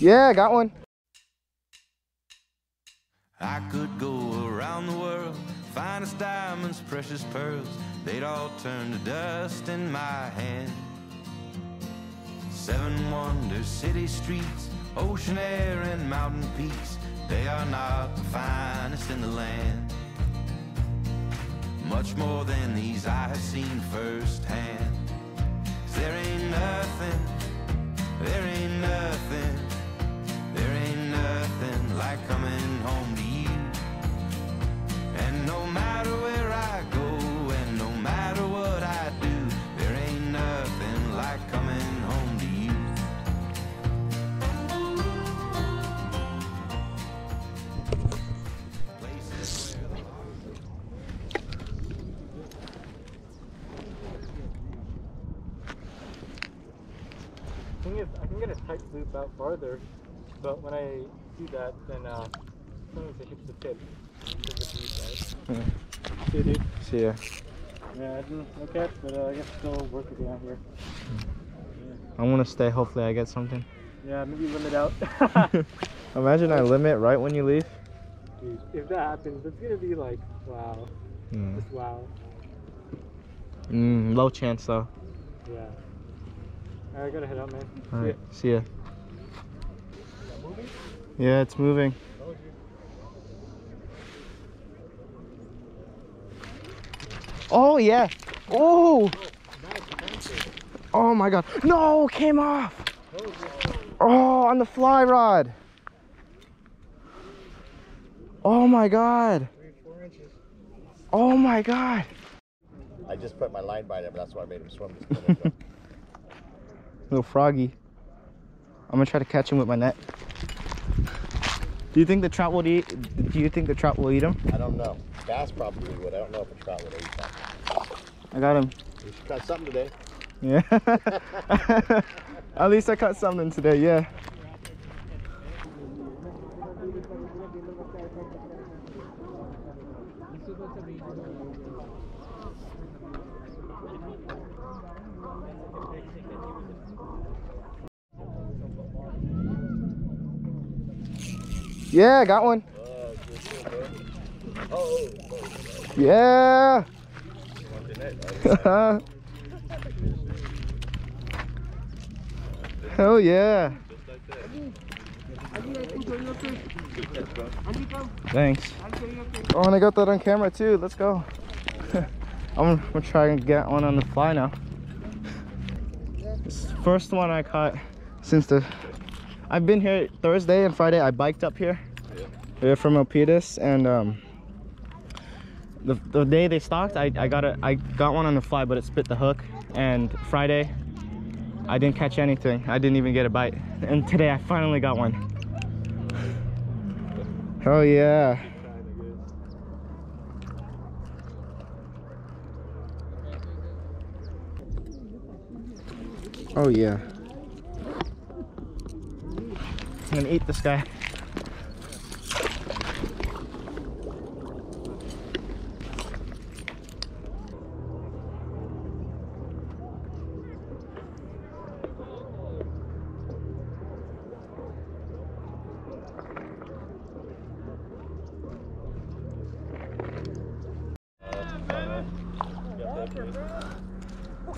Yeah, I got one. I could go around the world, finest diamonds, precious pearls, they'd all turn to dust in my hand. Seven wonders, city streets, ocean air, and mountain peaks, they are not the finest in the land. Much more than these I have seen firsthand. there ain't nothing, there ain't get a tight loop out farther, but when I do that, then uh, sometimes it hits the tip. because of these guys. See you, dude. See ya. Yeah, I didn't no catch, but uh, I guess still work with you out here. I want to stay. Hopefully, I get something. Yeah, maybe limit out. Imagine I limit right when you leave. Dude, if that happens, it's gonna be like, wow, Mm. just wow. Mm, low chance though. Yeah. Alright, I gotta head out, man. All right, See ya. See ya. Yeah, it's moving. Oh yeah. Oh. Oh my god. No, came off. Oh, on the fly rod. Oh my god. Oh my god. I just put my line by there, but that's why I made him swim. Little froggy. I'm gonna try to catch him with my net. Do you think the trout will eat? Do you think the trout will eat him? I don't know. Bass probably would. I don't know if a trout would eat that. I got him. We should try something today. Yeah. At least I caught something today. Yeah. Yeah, got one. Yeah. Hell yeah. Thanks. Oh, and I got that on camera too. Let's go. I'm gonna try and get one on the fly now. This is the first one I caught since the. I've been here Thursday and Friday. I biked up here. Yeah, from Milpitas and um. The, the day they stocked, I, I got a I got one on the fly, but it spit the hook. And Friday, I didn't catch anything. I didn't even get a bite. And today I finally got one. Oh yeah. Oh yeah. I'm gonna eat this guy.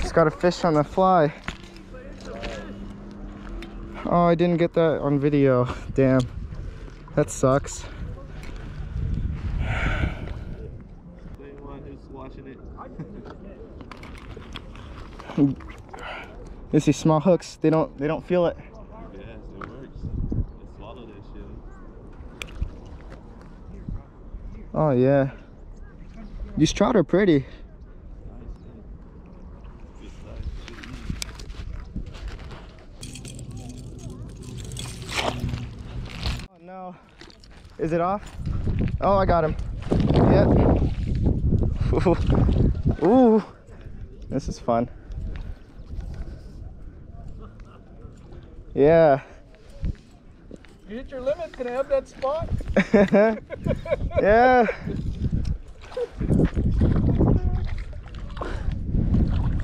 Just got a fish on the fly. Oh, I didn't get that on video. Damn. That sucks. You see small hooks, they don't they don't feel it. Yes, it works. They swallow that shit. Oh yeah. These trout are pretty. Nice, man. Good size. Good eat. Oh. Is it off? Oh, I got him. Yep. Ooh. Ooh. This is fun. Yeah. You hit your limit. Can I have that spot? yeah.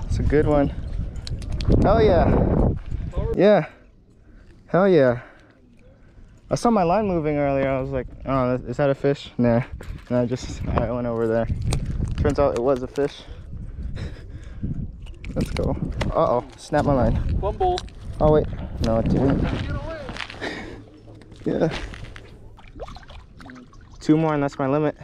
It's a good one. Hell yeah. Yeah. Hell yeah. I saw my line moving earlier. I was like, oh, is that a fish? Nah. And I just, I went over there. Turns out it was a fish. Let's go. Uh oh, snap my line. Fumble. Oh wait, no, it didn't. Yeah. Two more and that's my limit.